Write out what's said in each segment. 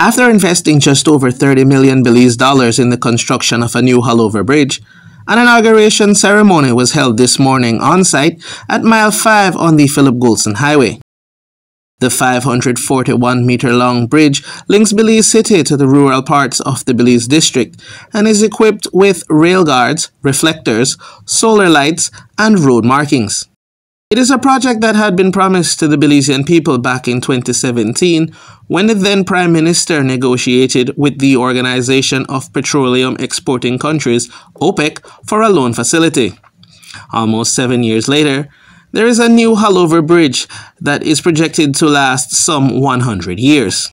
After investing just over 30 million Belize dollars in the construction of a new Haulover Bridge, an inauguration ceremony was held this morning on site at Mile 5 on the Philip Goldson Highway. The 541 meter long bridge links Belize City to the rural parts of the Belize district and is equipped with rail guards, reflectors, solar lights, and road markings. It is a project that had been promised to the Belizean people back in 2017 when the then Prime Minister negotiated with the Organization of Petroleum Exporting Countries, OPEC, for a loan facility. Almost seven years later, there is a new Haulover Bridge that is projected to last some 100 years.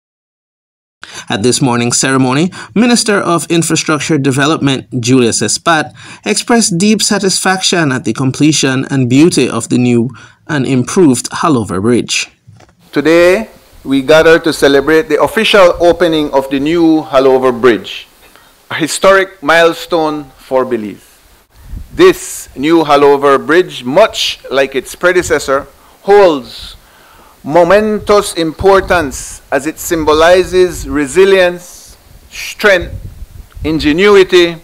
At this morning's ceremony, Minister of Infrastructure Development Julius Espat expressed deep satisfaction at the completion and beauty of the new and improved Haulover Bridge. Today, we gather to celebrate the official opening of the new Haulover Bridge, a historic milestone for Belize. This new Haulover Bridge, much like its predecessor, holds momentous importance as it symbolizes resilience, strength, ingenuity,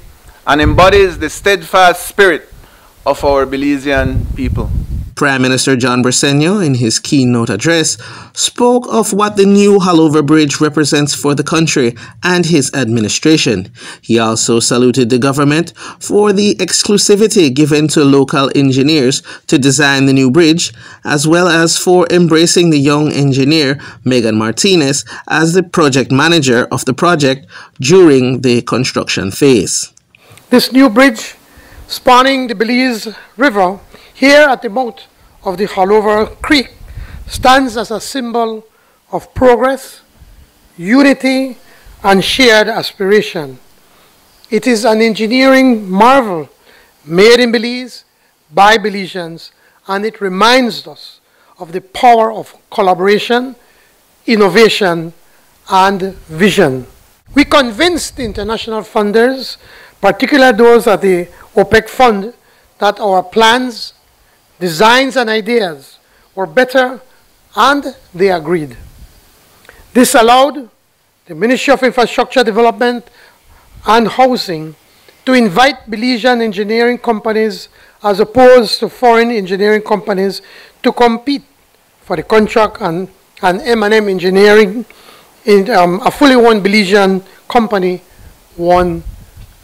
and embodies the steadfast spirit of our Belizean people. Prime Minister John Briceño, in his keynote address, spoke of what the new Haulover Bridge represents for the country and his administration. He also saluted the government for the exclusivity given to local engineers to design the new bridge, as well as for embracing the young engineer Megan Martinez as the project manager of the project during the construction phase. This new bridge spanning the Belize River here at the mouth of the Haulover Creek stands as a symbol of progress, unity, and shared aspiration. It is an engineering marvel made in Belize by Belizeans, and it reminds us of the power of collaboration, innovation, and vision. We convinced the international funders, particularly those at the OPEC Fund, that our plans designs and ideas were better and they agreed. This allowed the Ministry of Infrastructure Development and Housing to invite Belizean engineering companies as opposed to foreign engineering companies to compete for the contract and, and M&M Engineering, in, um, a fully owned Belizean company, won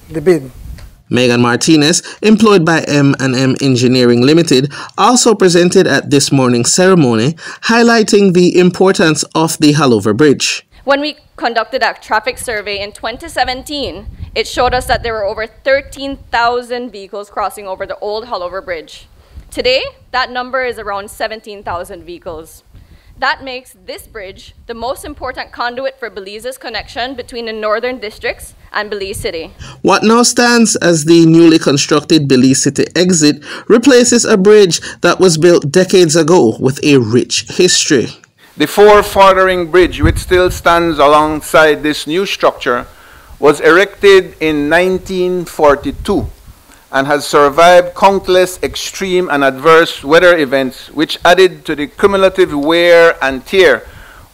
the bid. Megan Martinez, employed by M&M Engineering Limited, also presented at this morning's ceremony, highlighting the importance of the Haulover Bridge. When we conducted a traffic survey in 2017, it showed us that there were over 13,000 vehicles crossing over the old Haulover Bridge. Today, that number is around 17,000 vehicles. That makes this bridge the most important conduit for Belize's connection between the northern districts and Belize City. What now stands as the newly constructed Belize City exit replaces a bridge that was built decades ago with a rich history. The four-fathering bridge, which still stands alongside this new structure, was erected in 1942 and has survived countless extreme and adverse weather events which added to the cumulative wear and tear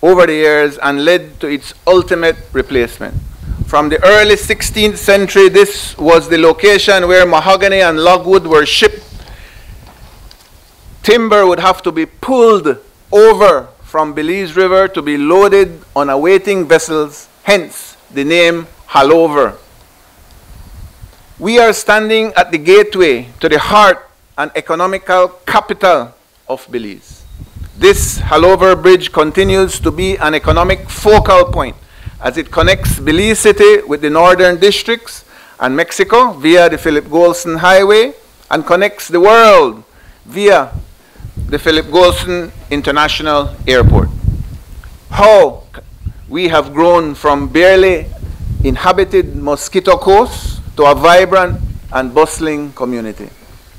over the years and led to its ultimate replacement. From the early 16th century, this was the location where mahogany and logwood were shipped. Timber would have to be pulled over from Belize River to be loaded on awaiting vessels, hence the name Haulover. We are standing at the gateway to the heart and economical capital of Belize. This Haulover Bridge continues to be an economic focal point as it connects Belize City with the northern districts and Mexico via the Philip Goldson Highway and connects the world via the Philip Goldson International Airport. How we have grown from barely inhabited Mosquito Coast to a vibrant and bustling community.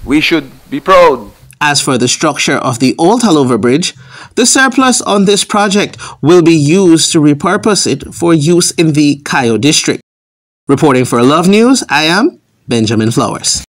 We should be proud. As for the structure of the old Haulover Bridge, the surplus on this project will be used to repurpose it for use in the Cayo district. Reporting for Love News, I am Benjamin Flowers.